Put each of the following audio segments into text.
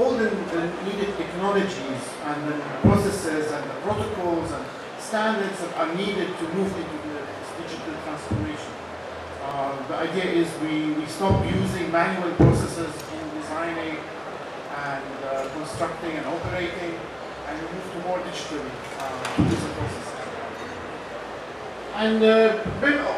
all the, the needed technologies and the processes and the protocols and standards that are needed to move into the digital transformation. Uh, the idea is we, we stop using manual processes in designing and uh, constructing and operating and we move to more digital uh, tools processes. And uh,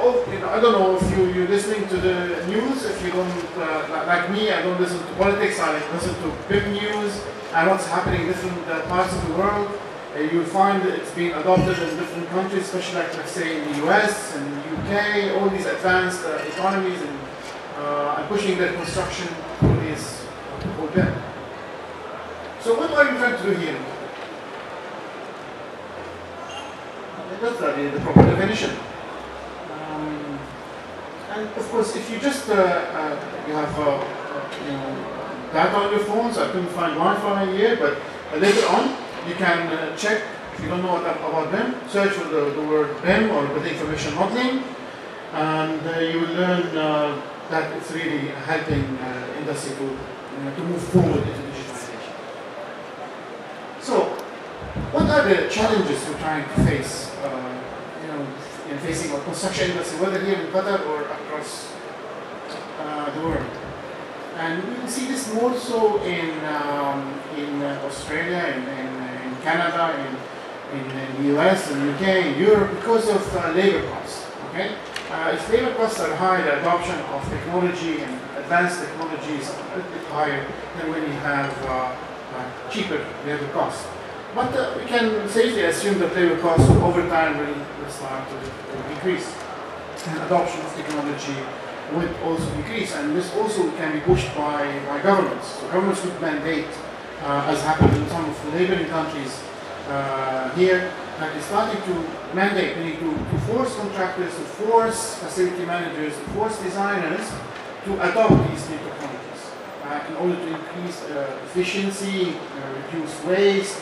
oh, you know, I don't know if you, you're listening to the news, if you don't, uh, like me, I don't listen to politics, I listen to big news and what's happening in different uh, parts of the world. Uh, you'll find it's being adopted in different countries, especially like, let's say in the US and the UK, all these advanced uh, economies and, uh, pushing their construction through this BIM. So what are you trying to do here? That's the proper definition. Um, and of course, if you just uh, uh, you have uh, you know, data on your phones, I couldn't find Wi-Fi here, but later on you can uh, check if you don't know what about BIM, search for the, the word BIM or with information modeling, and uh, you will learn uh, that it's really helping industry to, to move forward into digitalization. So, what are the challenges we're trying to face, uh, you know, in facing our construction industry, whether here in Qatar or across uh, the world? And we can see this more so in, um, in uh, Australia, in, in, in Canada, in, in, the US, in the UK, in Europe, because of uh, labor costs. Okay? Uh, if labor costs are high, the adoption of technology and advanced technologies is a bit higher than when you have uh, cheaper labor costs. But we can safely assume that labor costs over time will, start to, increase. And adoption of technology would also increase. And this also can be pushed by, by governments. So governments could mandate, uh, as happened in some of the neighboring countries uh, here, that is starting to mandate, meaning to, to force contractors, to force facility managers, to force designers to adopt these new technologies uh, in order to increase uh, efficiency, uh, reduce waste,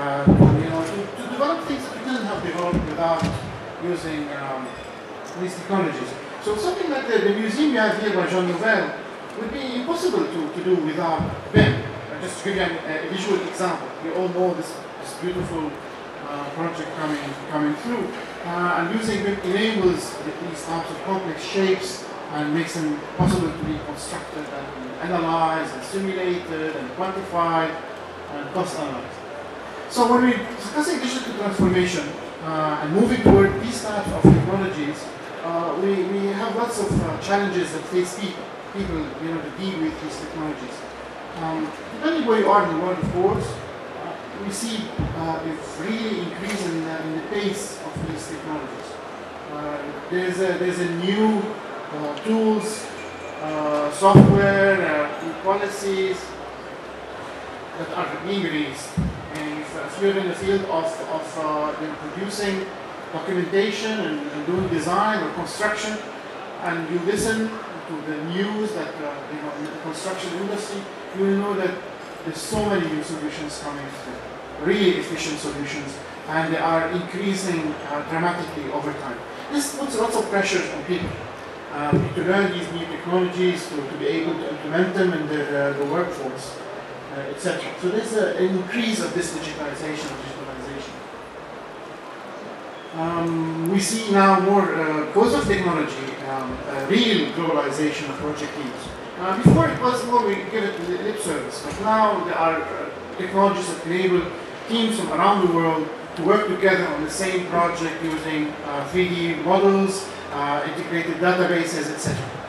uh, you know, to, to, develop things that we didn't have developed without using um, these technologies. So something like the, the, museum you have here by Jean Nouvel would be impossible to, to do without BIM. Uh, just to give you a visual example, we all know this, this beautiful uh, project coming coming through, uh, and using BIM enables these types of complex shapes and makes them possible to be constructed and analyzed and simulated and quantified and cost analyzed. So when we're discussing digital transformation uh, and moving toward these types of technologies, uh, we, we have lots of uh, challenges that face people, people you know, to deal with these technologies. Um, depending where you are in the world, of course, uh, we see uh, a really increase in, uh, in, the pace of these technologies. there's, a, there's a new tools, software, policies that are being released if you're in the field of, of uh, producing documentation and, and, doing design or construction, and you listen to the news that uh, you know, in the construction industry, you will know that there's so many new solutions coming through, really efficient solutions, and they are increasing uh, dramatically over time. This puts lots of pressure on people. Um, to learn these new technologies, to, to be able to implement them in their, uh, the workforce etc. So there's an increase of this digitalization of digitalization. Um, we see now more, uh, because of technology, um, real globalization of project teams. Uh, before it was more we give it lip service, but now there are uh, technologies that enable teams from around the world to work together on the same project using 3D uh, models, uh, integrated databases, etc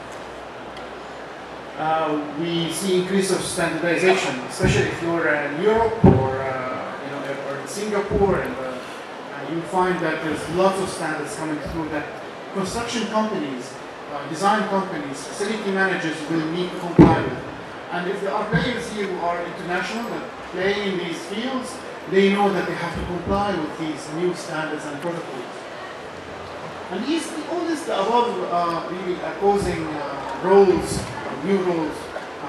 uh, we see increase of standardization, especially if you're in Europe or uh, you know or in Singapore, and uh, you find that there's lots of standards coming through that construction companies, uh, design companies, facility managers will need to comply with. And if there are players here who are international that play in these fields, they know that they have to comply with these new standards and protocols. And these, all this above uh, really uh, roles new rules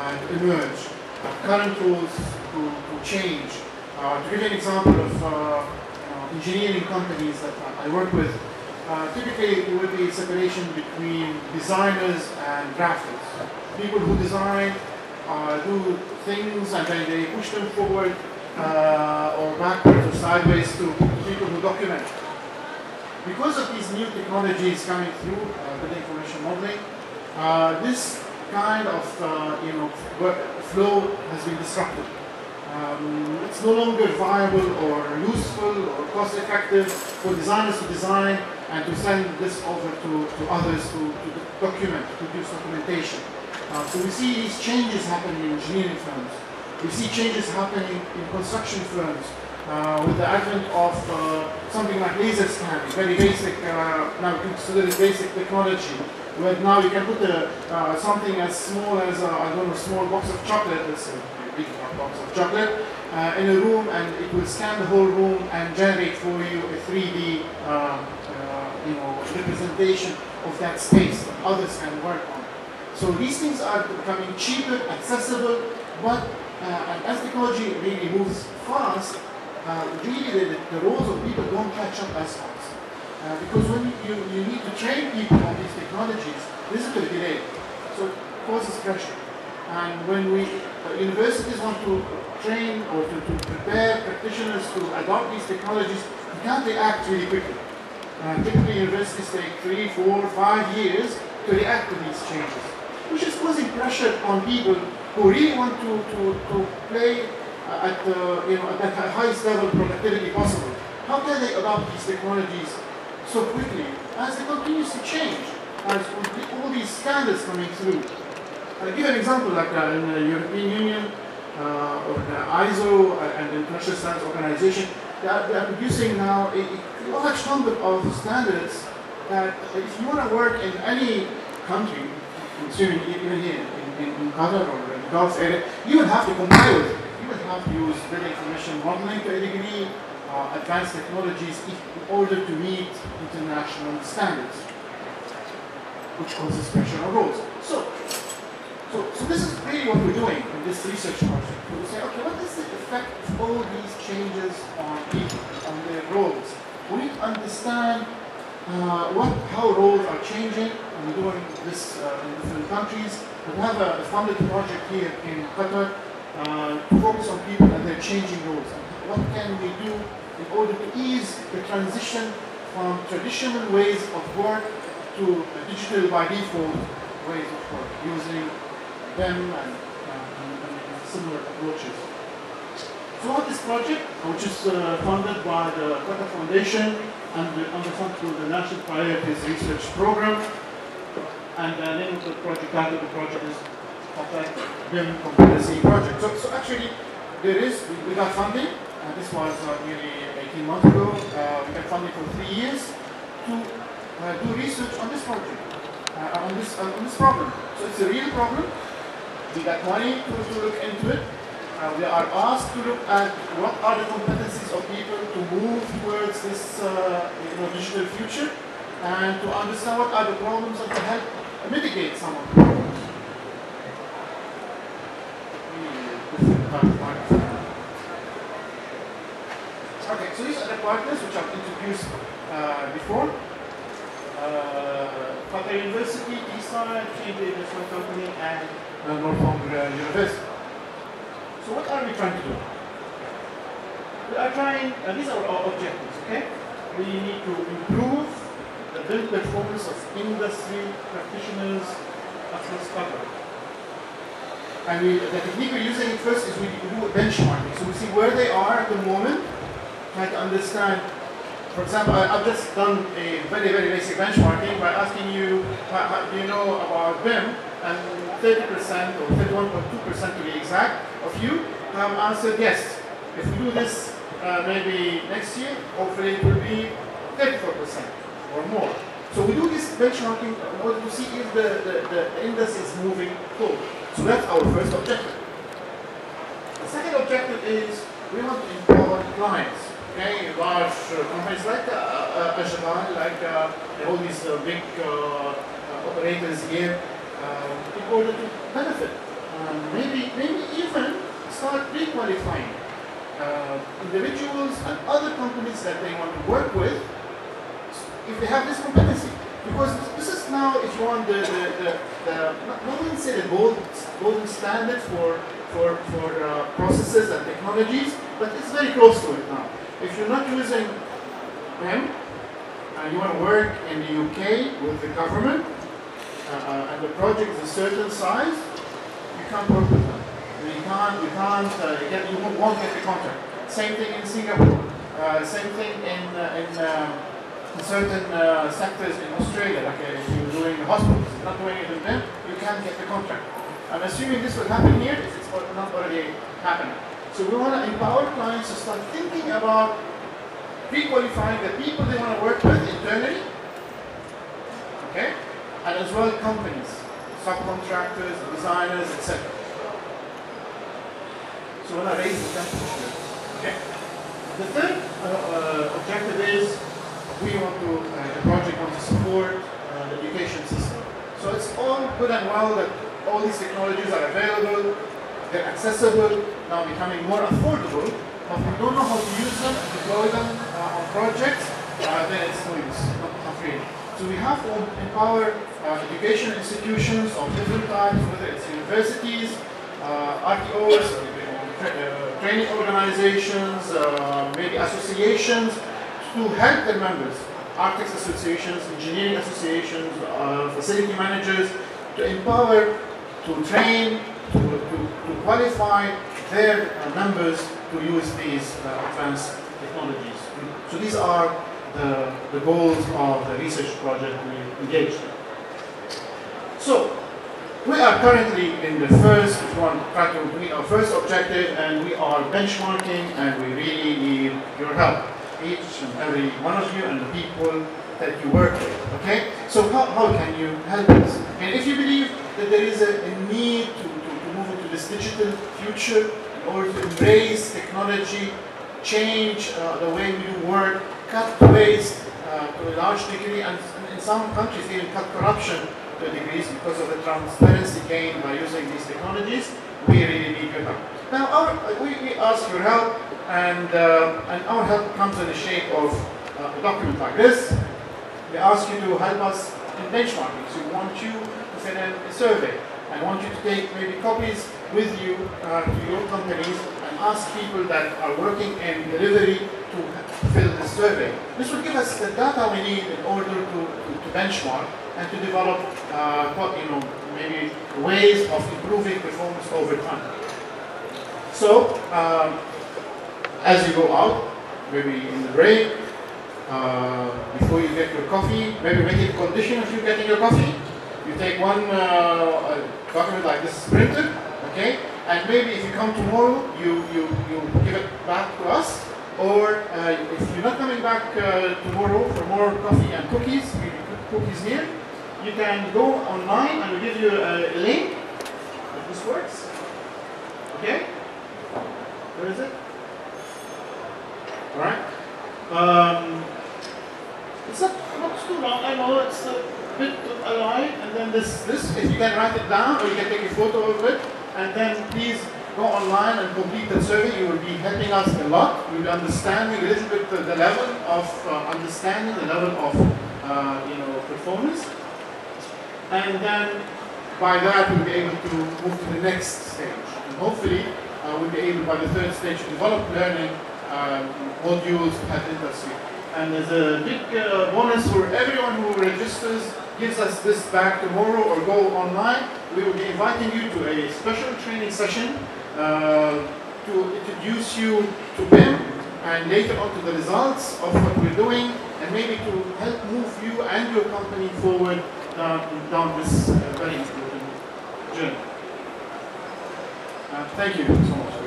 and emerge, uh, current rules to, to change. Uh, to give you an example of uh, engineering companies that I work with, uh, typically there will be separation between designers and drafters. People who design uh, do things and then they push them forward uh, or backwards or sideways to people who document. Because of these new technologies coming through, uh, information modeling, uh, this kind of uh, you know flow has been disrupted. Um, it's no longer viable or useful or cost effective for designers to design and to send this over to, to others to, to document, to produce documentation. Uh, so we see these changes happening in engineering firms. We see changes happening in construction firms uh, with the advent of uh, something like laser scanning, very basic, uh, now considered basic technology, where now you can put a, uh, something as small as, uh, I don't know, a small box of chocolate, let's say, a big box of chocolate, uh, in a room and it will scan the whole room and generate for you a 3D um, you know, representation of that space that others can work on. So these things are becoming cheaper, accessible, but uh, as technology really moves fast, uh, really the, the, roles of people don't catch up as fast. Uh, because when you, you need to train people on these technologies, this is a delay. So it causes pressure. And when we, uh, universities want to train or to, to prepare practitioners to adopt these technologies, you can't react really quickly. Uh, typically universities take three, four, five years to react to these changes, which is causing pressure on people who really want to, to, to play uh, at the, you know, at the highest level of productivity possible. How can they adopt these technologies so quickly as they to change, as all these standards coming through? I'll give an example like uh, in the European Union uh, or the ISO and the International Standards Organization, they are, they are producing now a, a large number of standards that if you want to work in any country, assuming even here in, in, in Qatar or in Gulf area, you would have to comply with it. You would have to use building information modeling to a degree, uh, advanced technologies in order to meet international standards, which causes pressure on roads. So, so, so this is really what we're doing in this research project. We say, okay, what is the effect of all these changes on people, on their roles? We understand uh, what, how roles are changing. And we're doing this uh, in different countries. We have a funded project here in Qatar uh, to focus on people and their changing roles. And what can we do in order to ease the transition from traditional ways of work to digital by default ways of work using them and, uh, and, and similar approaches. So this project, which is uh, funded by the Qatar Foundation and the, funded through the National Priorities Research Program, and the name of the project, title of the project is Qatar BIM Competency Project. So, so actually, there is, we got funding, this was uh, nearly 18 months ago. Uh, we got funding for three years to uh, do research on this project, uh, on this on this problem. So it's a real problem. We got money to, to look into it. Uh, we are asked to look at what are the competencies of people to move towards this uh, you know, digital future and to understand what are the problems and to help mitigate some of the problems. Okay, so these are the partners which I've introduced uh, before. Uh, University, DeSci, Cambridge Investment Company, and uh, Northumbria University. So what are we trying to do? We are trying, uh, these are our objectives, okay? We need to improve the build performance of industry practitioners across Qatar. And we, the technique we're using first is we do benchmarking. So we see where they are at the moment, try to understand for example, I, have just done a very, very basic benchmarking by asking you, how, how, do you know about BIM? And 30% or 31.2% to be exact of you have answered yes. If we do this uh, maybe next year, hopefully it will be 34% or more. So we do this benchmarking in order to see if the, the, the index is moving forward. So that's our first objective. The second objective is we want to empower clients okay, large uh, companies like uh, uh, like uh, all these uh, big uh, operators here, in order to benefit. maybe, maybe even start pre-qualifying individuals and other companies that they want to work with if they have this competency. Because this is now, if you want the, the, the, the not even say the gold, golden standard for, for, for uh, processes and technologies, but it's very close to it now. If you're not using them, and you want to work in the UK with the government, uh, uh, and the project is a certain size, you can't work with them. You can't, you can't, uh, get, you won't, get the contract. Same thing in Singapore. Uh, same thing in, uh, in, um, in certain uh, sectors in Australia, like uh, if you're doing hospitals, you're not doing it in them, you can't get the contract. I'm assuming this will happen here it's not already happening. So we want to empower clients to start thinking about pre-qualifying the people they want to work with internally, okay, and as well companies, subcontractors, designers, etc. So when I raise the temperature, okay. The third uh, uh, objective is we want to, uh, the project wants to support uh, the education system. So it's all good and well that all these technologies are available, they're accessible, now becoming more affordable, but we don't know how to use them and deploy them uh, on projects, uh, then it's no use, not. So we have to empower uh, education institutions of different types, whether it's universities, uh, RTOs, uh, training organizations, uh, maybe associations, to help their members, architects associations, engineering associations, facility managers, to empower, to train, to, to, to qualify their members to use these uh, advanced technologies. So these are the, the goals of the research project we engaged in. So we are currently in the first, to to meet our first objective, and we are benchmarking, and we really need your help, each and every one of you and the people that you work with. Okay? So how, how can you help us? And if you believe that there is a, a need to, to, to move into this digital future, in order to embrace technology, change uh, the way we do work, cut waste uh, to a large degree, and in some countries even cut corruption to degrees because of the transparency gained by using these technologies, we really need your help. Now, our, we, we, ask your help, and, uh, and our help comes in the shape of uh, a document like this. We ask you to help us in benchmarking. So we want you to in a survey. I want you to take maybe copies with you uh, to your companies and ask people that are working in delivery to fill the survey. This will give us the data we need in order to, to, to benchmark and to develop uh, you know, maybe ways of improving performance over time. So, um, as you go out, maybe in the break, uh, before you get your coffee, maybe make it condition of you're getting your coffee. You take one uh, document like this is printed, okay? And maybe if you come tomorrow, you, you, you give it back to us. Or uh, if you're not coming back uh, tomorrow for more coffee and cookies, we put cookies here, you can go online and we'll give you a, a link if this works. Okay? Where is it? Alright. Um, it's not, not too long, I know it's a bit alive, and then this, this, if you can write it down or you can take a photo of it, and then please go online and complete the survey. You will be helping us a lot. You'll be understanding a little bit the, the level of uh, understanding, the level of uh, you know performance, and then by that we'll be able to move to the next stage. And hopefully uh, we'll be able by the third stage to develop learning um, modules at industry. And there's a big uh, bonus for everyone who registers gives us this back tomorrow or go online, we will be inviting you to a special training session uh, to introduce you to BIM and later on to the results of what we're doing and maybe to help move you and your company forward down, down this uh, very important journey. Uh, thank you so much.